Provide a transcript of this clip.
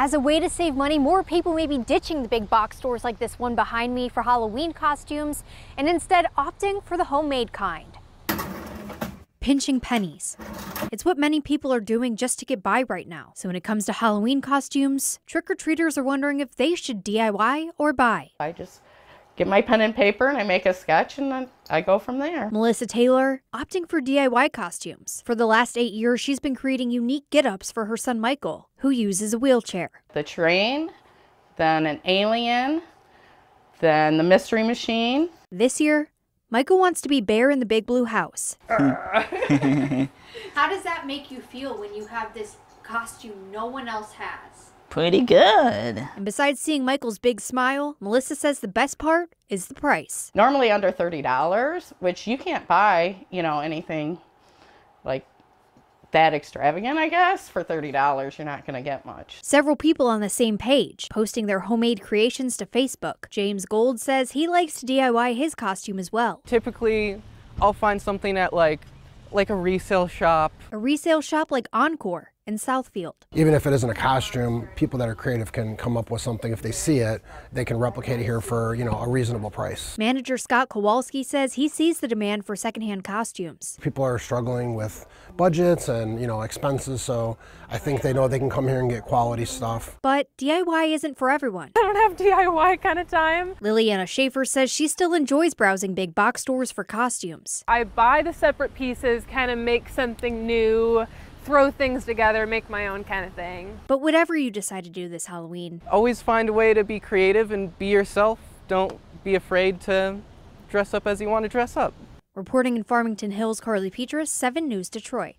As a way to save money, more people may be ditching the big box stores like this one behind me for Halloween costumes and instead opting for the homemade kind. Pinching pennies. It's what many people are doing just to get by right now. So when it comes to Halloween costumes, trick-or-treaters are wondering if they should DIY or buy. I just get my pen and paper and I make a sketch and then I go from there. Melissa Taylor opting for DIY costumes. For the last eight years, she's been creating unique get-ups for her son Michael, who uses a wheelchair. The train, then an alien, then the mystery machine. This year, Michael wants to be Bear in the Big Blue House. How does that make you feel when you have this costume no one else has? Pretty good. And besides seeing Michael's big smile, Melissa says the best part is the price. Normally under $30, which you can't buy, you know, anything like that extravagant, I guess. For $30, you're not going to get much. Several people on the same page posting their homemade creations to Facebook. James Gold says he likes to DIY his costume as well. Typically, I'll find something at like like a resale shop. A resale shop like Encore in Southfield. Even if it isn't a costume, people that are creative can come up with something. If they see it, they can replicate it here for, you know, a reasonable price. Manager Scott Kowalski says he sees the demand for secondhand costumes. People are struggling with budgets and, you know, expenses, so I think they know they can come here and get quality stuff. But DIY isn't for everyone. I don't have DIY kind of time. Liliana Schaefer says she still enjoys browsing big box stores for costumes. I buy the separate pieces, kind of make something new, throw things together, make my own kind of thing. But whatever you decide to do this Halloween, Always find a way to be creative and be yourself. Don't be afraid to dress up as you want to dress up. reporting in Farmington Hills, Carly Petras, 7 News Detroit.